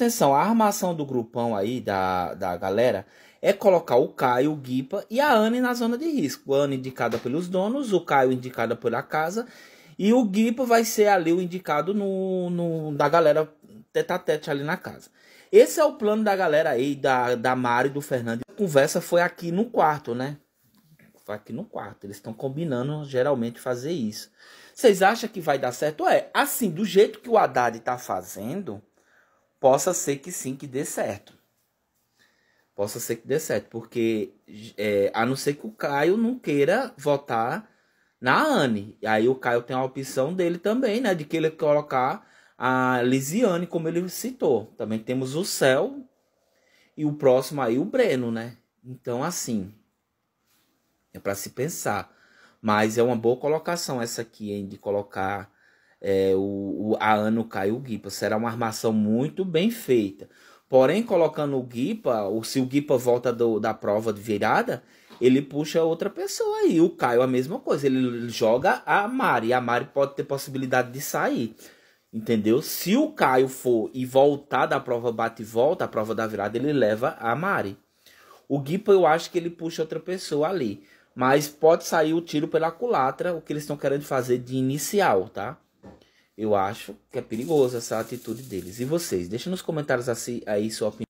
Atenção, a armação do grupão aí, da, da galera, é colocar o Caio, o Guipa e a Anne na zona de risco. A Anne indicada pelos donos, o Caio indicada pela casa e o Guipa vai ser ali o indicado no, no da galera tete a tete ali na casa. Esse é o plano da galera aí, da, da Mari do Fernando. A conversa foi aqui no quarto, né? Foi aqui no quarto. Eles estão combinando geralmente fazer isso. Vocês acham que vai dar certo? É, assim, do jeito que o Haddad está fazendo, possa ser que sim, que dê certo. Possa ser que dê certo, porque é, a não ser que o Caio não queira votar na Anne. E aí o Caio tem a opção dele também, né? De que ele colocar a Lisiane, como ele citou. Também temos o Céu e o próximo aí, o Breno, né? Então, assim, é para se pensar. Mas é uma boa colocação essa aqui, hein? De colocar é, o, o, a Ana, o Caio e o Guipa. Será uma armação muito bem feita. Porém, colocando o Guipa, ou se o Guipa volta do, da prova de virada, ele puxa outra pessoa aí. O Caio a mesma coisa. Ele joga a Mari. A Mari pode ter possibilidade de sair. Entendeu? Se o Caio for e voltar da prova bate e volta, a prova da virada, ele leva a Mari. O Guipa eu acho que ele puxa outra pessoa ali. Mas pode sair o tiro pela culatra, o que eles estão querendo fazer de inicial, tá? Eu acho que é perigoso essa atitude deles. E vocês? Deixa nos comentários assim, aí sua opinião.